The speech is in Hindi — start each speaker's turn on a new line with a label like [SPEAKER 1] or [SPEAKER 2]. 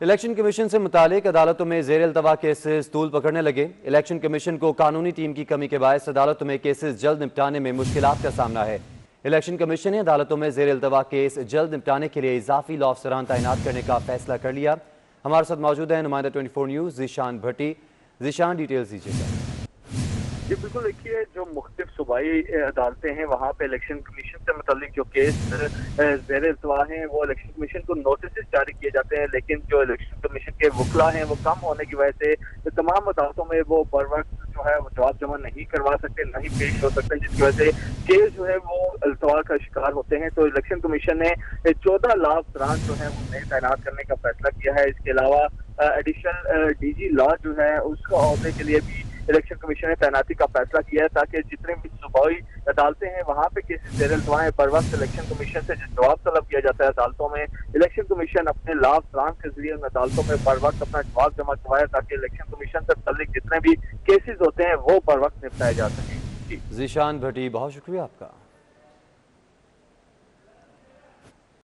[SPEAKER 1] इलेक्शन कमीशन से मुतालिक अदालतों में जेर अल्तवा केसेस तूल पकड़ने लगे। इलेक्शन कमीशन को कानूनी टीम की कमी के बायस अदालतों में केसेस जल्द निपटाने में मुश्किल का सामना है। इलेक्शन कमीशन ने अदालतों में जेर अल्तवा केस जल्द निपटाने के लिए इजाफी लॉ अफसरान तैनात करने का फैसला कर लिया। हमारे साथ मौजूद है नुमाइंदा twenty four news, Zeeshan Bhatti. Zeeshan, details दीजिएगा
[SPEAKER 2] जी, बिल्कुल देखिए, जो मुख्तफ सूबाई अदालतें हैं, वहाँ पे इलेक्शन कमीशन से मुतलिक जो केस जेर अल्तवा हैं, वो इलेक्शन कमीशन को नोटिस जारी किए जाते हैं, लेकिन जो इलेक्शन कमीशन के वकला हैं, वो कम होने की वजह से तमाम अदालतों में वो बर वक्त जो है, वो जवाब जमा नहीं करवा सकते, नहीं पेश हो सकते, जिसकी वजह से केस जो है, वो अल्तवा का शिकार होते हैं। तो इलेक्शन कमीशन ने चौदह लाख अफसरान जो है, वो नए तैनात करने का फैसला किया है। इसके अलावा एडिशनल डीजी लॉ जो है, उसको अहदे के लिए भी इलेक्शन कमीशन ने तैनाती का फैसला किया है ताकि जितने भी सूबाई अदालतें हैं, वहाँ पे केसेस हुआ बर वक्त इलेक्शन कमीशन से जवाब तलब किया जाता है अदालतों में इलेक्शन कमीशन अपने लाभ फ्रांस के ज़रिए उन अदालतों में बर वक्त अपना जवाब जमा करवाया ताकि इलेक्शन कमीशन से मुतलिक जितने भी केसेज होते हैं, वो बर वक्त निपटाए जा सके।
[SPEAKER 1] जीशान भट्टी, बहुत शुक्रिया आपका।